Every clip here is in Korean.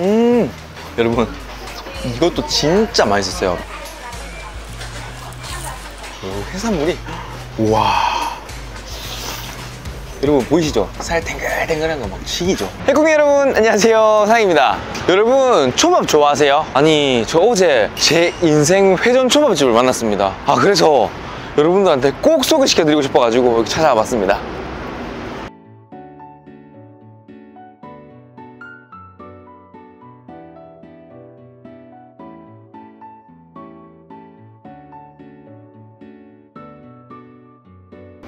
음. 여러분 이것도 진짜 맛있었어요. 오, 해산물이 우와. 여러분 보이시죠? 살 탱글탱글한 거막 식이죠? 해콩이 여러분 안녕하세요. 상입니다. 여러분 초밥 좋아하세요? 아니 저 어제 제 인생 회전 초밥집을 만났습니다. 아 그래서 여러분들한테 꼭 소개시켜드리고 싶어가지고 여기 찾아와 봤습니다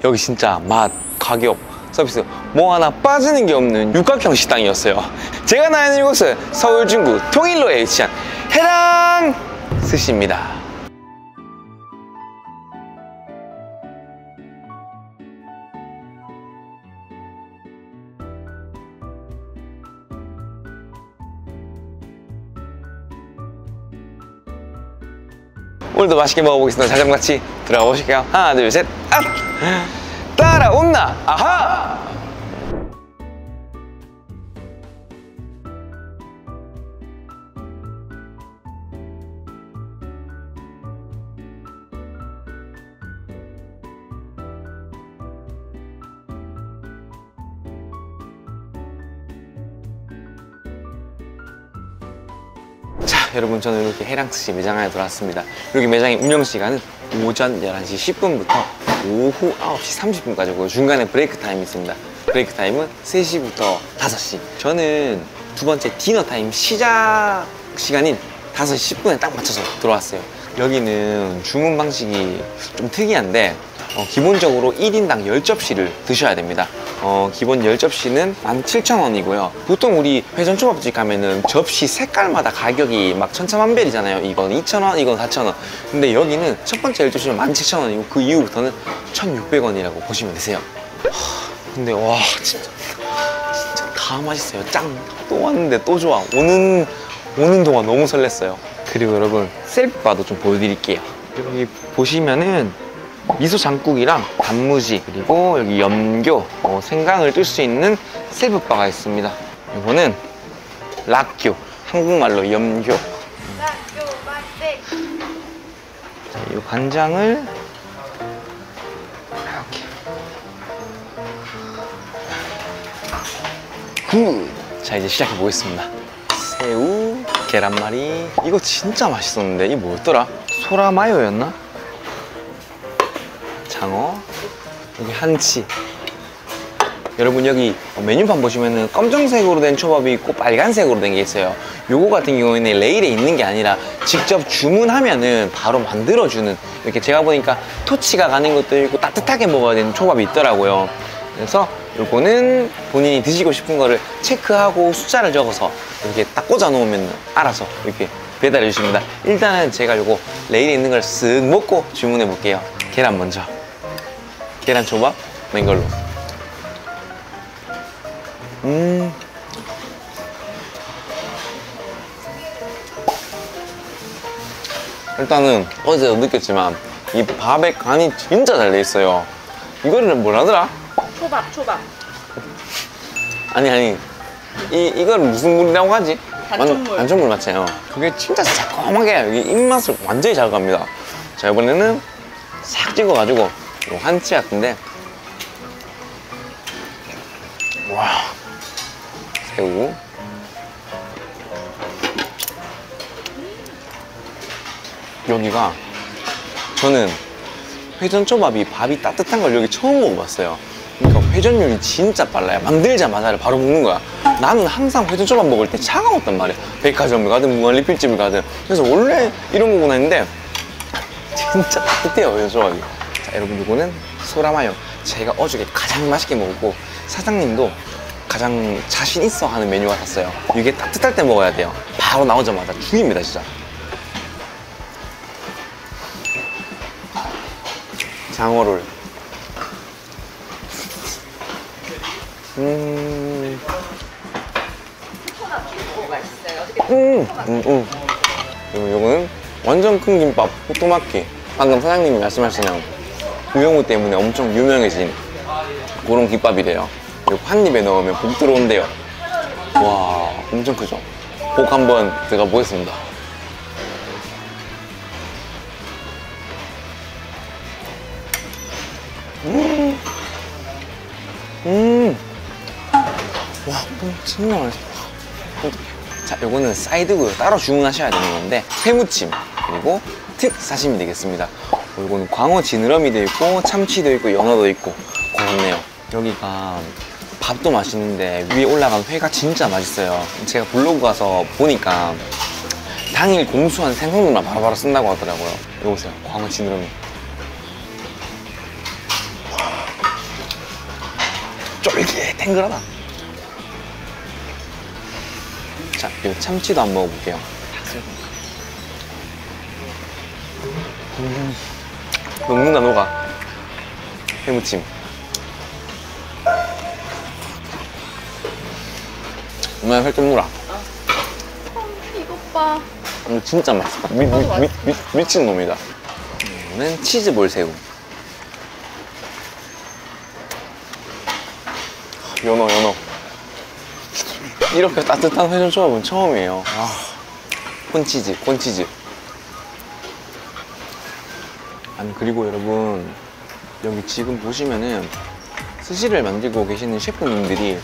여기 진짜 맛, 가격, 서비스 뭐 하나 빠지는 게 없는 육각형 식당이었어요. 제가 나는 이곳은 서울 중구 통일로에 위치한 해당 스시입니다. 오늘도 맛있게 먹어보겠습니다. 자, 그럼 같이 들어가 보실게요. 하나, 둘, 셋, 업! 아하! 자 여러분 저는 이렇게 해랑스시 매장 안에 들어왔습니다 여기 매장의 운영 시간은 오전 11시 10분부터 오후 9시 30분까지고 중간에 break time이 있습니다. break time은 3시부터 5시. 저는 두 번째 dinner time 시작 시간인 5시 10분에 딱 맞춰서 들어왔어요. 여기는 주문 방식이 좀 특이한데 어, 기본적으로 1인당 10접시를 드셔야 됩니다. 어, 기본 10접시는 17,000원이고요. 보통 우리 회전초밥집 가면은 접시 색깔마다 가격이 막 천차만별이잖아요. 이건 2,000원, 이건 4,000원. 근데 여기는 첫 번째 10접시는 17,000원이고 그 이후부터는 1,600원이라고 보시면 되세요. 하, 근데 와 진짜 진짜 다 맛있어요. 짱! 또 왔는데 또 좋아. 오는 오는 동안 너무 설렜어요. 그리고 여러분 셀프바도 좀 보여드릴게요. 여기 보시면은 미소 장국이랑 단무지 그리고 여기 염교 어, 생강을 뜰 수 있는 셀프바가 있습니다. 이거는 락교 한국말로 염교. 자, 이 간장을 이렇게 good! 자 이제 시작해 보겠습니다. 새우, 계란말이 이거 진짜 맛있었는데 이 뭐였더라? 소라마요였나? 한치. 여러분 여기 메뉴판 보시면은 검정색으로 된 초밥이 있고 빨간색으로 된 게 있어요. 요거 같은 경우에는 레일에 있는 게 아니라 직접 주문하면은 바로 만들어주는 이렇게 제가 보니까 토치가 가는 것도 있고 따뜻하게 먹어야 되는 초밥이 있더라고요. 그래서 요거는 본인이 드시고 싶은 거를 체크하고 숫자를 적어서 이렇게 딱 꽂아 놓으면 알아서 이렇게 배달해 주십니다. 일단은 제가 요거 레일에 있는 걸 쓱 먹고 주문해 볼게요. 계란 먼저 계란 초밥 맨 걸로 음 일단은 어제도 느꼈지만 이 밥의 간이 진짜 잘 돼 있어요 이거를 뭘 하더라? 초밥 초밥 아니 아니 이 이거를 무슨 물이라고 하지? 완- 단촛물 맞죠? 그게 진짜 새콤하게 여기 입맛을 완전히 잘 갑니다. 자 이번에는 싹 찍어가지고 요 한치 같은데 와 새우 여기가 저는 회전초밥이 밥이 따뜻한 걸 여기 처음 먹어봤어요. 그러니까 회전율이 진짜 빨라요. 만들자마자 바로 먹는 거야. 나는 항상 회전초밥 먹을 때 차가웠단 말이야. 백화점을 가든 무한리필집을 가든. 그래서 원래 이런 거구나 했는데 진짜 따뜻해요, 회전초밥이. 자, 여러분 이거는 소라마요. 제가 어저께 가장 맛있게 먹었고 사장님도 가장 자신 있어 하는 메뉴 같았어요. 이게 따뜻할 때 먹어야 돼요. 바로 나오자마자 죽입니다, 진짜. 장어를 음. 음, 음, 음. 그리고 요거는 완전 큰 김밥, 호토마키. 방금 사장님이 말씀하신 우영우 때문에 엄청 유명해진 그런 김밥이래요. 그리고 한 입에 넣으면 복 들어온대요. 와, 엄청 크죠? 복 한번 들어가 보겠습니다. 음, 와, 음, 진짜 맛있어. 자, 요거는 side고요. 따로 주문하셔야 되는 건데 회무침 그리고 특 사시미 되겠습니다. 요거는 광어 지느러미도 있고 참치도 있고 연어도 있고 고맙네요. 여기가 밥도 맛있는데 위에 올라간 회가 진짜 맛있어요. 제가 블로그 가서 보니까 당일 공수한 생선들만 바로바로 쓴다고 하더라고요. 이거 보세요. 광어 지느러미. 쫄깃 탱글하다. 자, 이 참치도 한번 먹어볼게요. 음, 녹는다 녹아. 해무침. 엄마 회좀 물어. 이것 봐. 이거 진짜 맛있어. 미, 미, 미, 미, 미친 놈이다. 이거는 치즈볼 새우. 연어, 연어. 이렇게 따뜻한 회전 초밥은 처음이에요. 아, 콘치즈, 콘치즈. 아니, 그리고 여러분, 여기 지금 보시면은 스시를 만들고 계시는 셰프님들이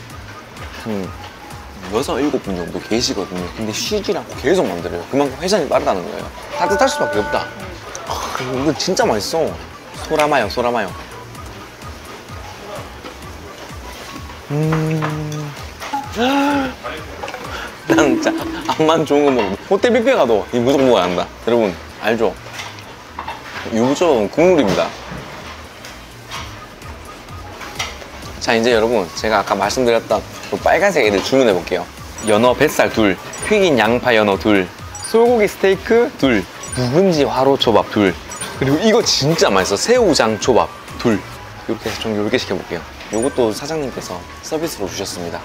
한 여섯, 일곱 분 정도 계시거든요. 근데 쉬지 않고 계속 만들어요. 그만큼 회전이 빠르다는 거예요. 따뜻할 수밖에 없다. 아, 이거 진짜 맛있어. 소라마요, 소라마요. 음. 난 진짜 암만 좋은 거 먹어. 호텔 뷔페 가도 이 무조건 먹어야 한다. 여러분, 알죠? 유부초밥은 국물입니다. 자, 이제 여러분, 제가 아까 말씀드렸던 그 빨간색 애들 주문해 볼게요. 연어 뱃살 둘, 튀긴 양파 연어 둘, 소고기 스테이크 둘, 묵은지 화로 초밥 둘, 그리고 이거 진짜 맛있어. 새우장 초밥 둘. 이렇게 해서 좀 요렇게 시켜볼게요. 요것도 사장님께서 서비스로 주셨습니다.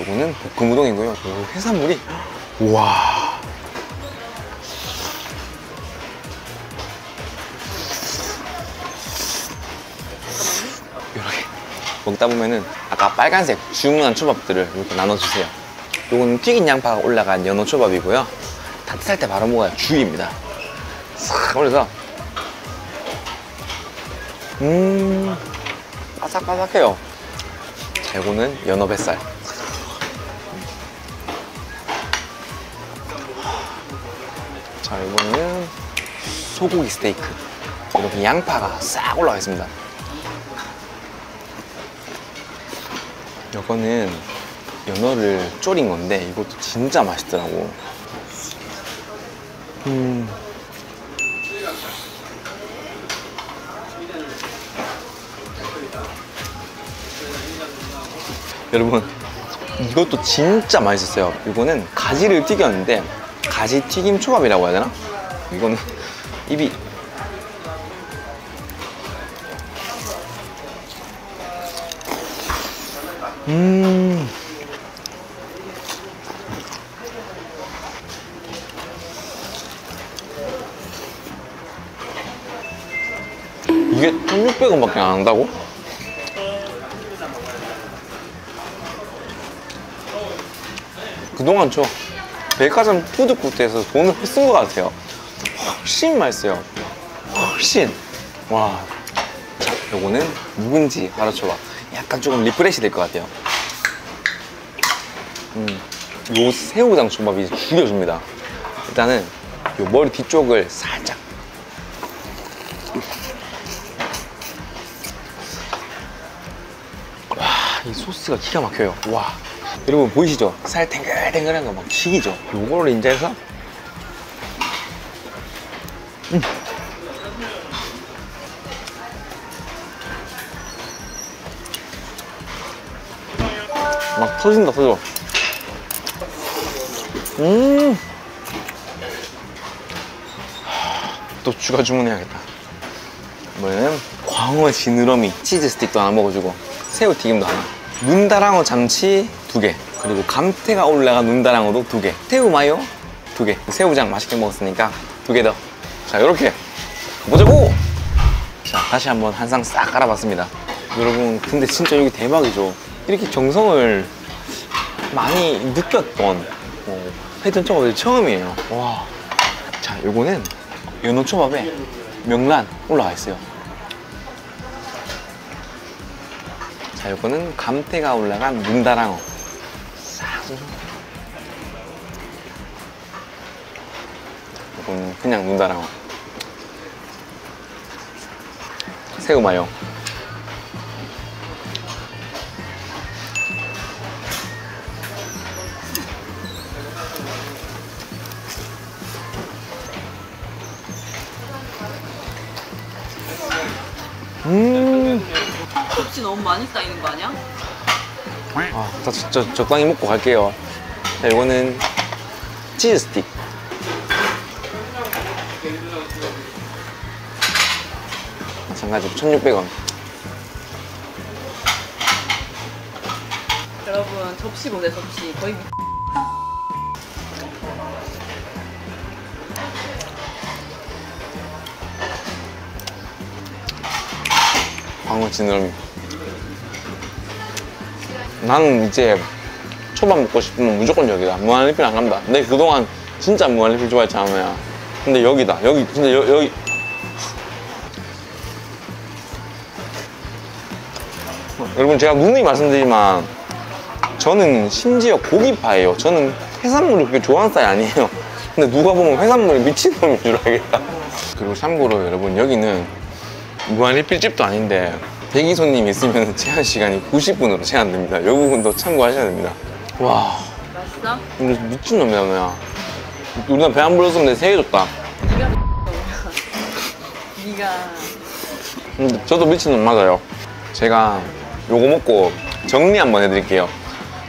요거는 볶음 우동이고요. 요 해산물이 와. 먹다 보면은 아까 빨간색 주문한 초밥들을 이렇게 나눠주세요. 요거는 튀긴 양파가 올라간 연어 초밥이고요. 따뜻할 때 바로 먹어야 죽입니다. 싹 올려서 음 바삭바삭해요. 자, 요거는 연어 뱃살. 자, 이거는 소고기 스테이크. 이렇게 양파가 싹 올라가 있습니다. 이거는 연어를 졸인 건데 이것도 진짜 맛있더라고. 음. 여러분 이것도 진짜 맛있었어요. 이거는 가지를 튀겼는데 가지 튀김 초밥이라고 해야 되나? 이거는 입이 음. 이게 1,600원밖에 안 한다고? 그동안 저 백화점 푸드코트에서 돈을 쓴 것 같아요. 훨씬 맛있어요. 훨씬. 와. 자, 요거는 묵은지 활어초밥. 약간 조금 refresh 될 것 같아요. 음, 요 새우장 초밥이 죽여줍니다. 일단은 요 머리 뒤쪽을 살짝. 와, 이 소스가 기가 막혀요. 와. 여러분 보이시죠? 살 탱글탱글한 거 막 튀기죠? 요거를 이제 해서 음. 터진다 터져. 음. 또 추가 주문해야겠다. 이번에는 광어 지느러미 치즈 스틱도 하나 먹어주고 새우 튀김도 하나. 눈다랑어 잠치 두 개. 그리고 감태가 올라간 눈다랑어도 두 개. 새우 마요? 두 개. 새우장 맛있게 먹었으니까 두 개 더. 자 이렇게. 보자고! 자 다시 한번 한 상 싹 깔아봤습니다. 여러분 근데 진짜 여기 대박이죠? 이렇게 정성을 많이 느꼈던 어, 회전 초밥이 처음이에요. 와. 자, 요거는 연어 초밥에 명란 올라가 있어요. 자, 요거는 감태가 올라간 문다랑어. 싹. 요거는 그냥 문다랑어. 새우 마요. 접시 너무 많이 쌓이는 거 아니야? 아, 저, 저, 적당히 먹고 갈게요. 자, 이거는 치즈 스틱. 마찬가지로 1,600원. 여러분 접시 보내 접시 거의 광어 지느러미. 나는 이제 초밥 먹고 싶으면 무조건 여기다. 무한리필 안 간다. 근데 그동안 진짜 무한리필 좋아했잖아요. 근데 여기다. 여기, 진짜 여, 여기. 여러분, 제가 누누이 말씀드리지만, 저는 심지어 고기파예요. 저는 해산물을 그렇게 좋아하는 스타일 아니에요. 근데 누가 보면 해산물이 미친놈인 줄 알겠다. 그리고 참고로 여러분, 여기는 무한리필집도 아닌데 대기 손님 있으면 제한 시간이 90분으로 제한됩니다. 이 부분도 참고하셔야 됩니다. 와, 맛있어? 근데 미친놈이야, 너야. 우리가 배안 불렀으면 내가 세개 줬다. 네가 네가 근데 저도 미친놈 맞아요. 제가 요거 먹고 정리 한번 해드릴게요.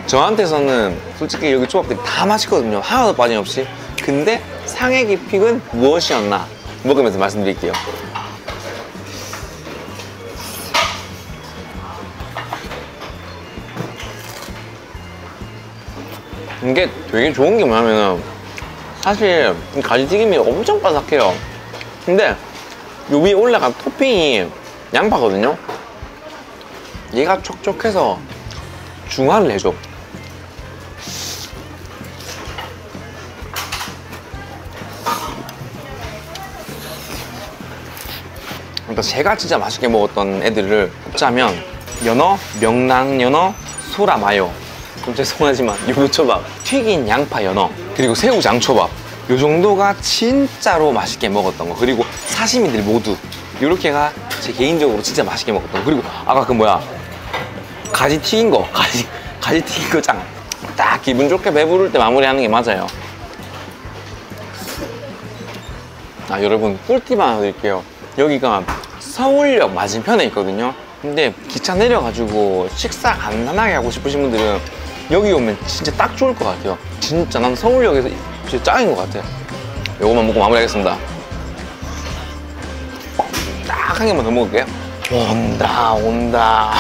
저한테서는 솔직히 여기 초밥들이 다 맛있거든요. 하나도 빠짐없이. 근데 상해 기픽은 무엇이었나? 먹으면서 말씀드릴게요. 이게 되게 좋은 게 뭐냐면은 사실 이 가지튀김이 엄청 바삭해요. 근데 요 위에 올라간 토핑이 양파거든요. 얘가 촉촉해서 중화를 해줘. 그러니까 제가 진짜 맛있게 먹었던 애들을 꼽자면 연어, 명랑 연어, 소라 마요. 좀 죄송하지만 유부초밥, 튀긴 양파 연어, 그리고 새우 장초밥. 요 정도가 진짜로 맛있게 먹었던 거. 그리고 사시미들 모두 요렇게가 제 개인적으로 진짜 맛있게 먹었던 거. 그리고 아까 그 뭐야 가지 튀긴 거, 가지 가지 튀긴 거 짱. 딱 기분 좋게 배부를 때 마무리하는 게 맞아요. 아 여러분 꿀팁 하나 드릴게요 여기가 서울역 맞은편에 있거든요 근데 기차 내려가지고 식사 간단하게 하고 싶으신 분들은 여기 오면 진짜 딱 좋을 것 같아요. 진짜 난 서울역에서 진짜 짱인 것 같아. 요거만 먹고 마무리하겠습니다. 딱 한 개만 더 먹을게요. 온다 온다.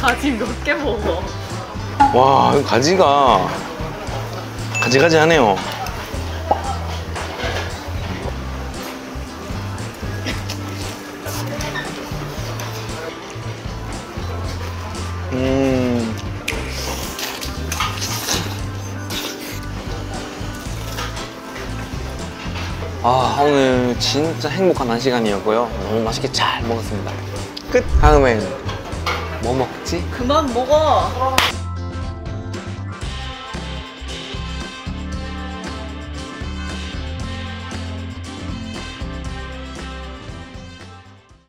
가지 몇 개 먹어. 와 가지가 가지가지 하네요 아 오늘 진짜 행복한 한 시간이었고요. 너무 맛있게 잘 먹었습니다. 끝! 다음엔 뭐 먹지? 그만 먹어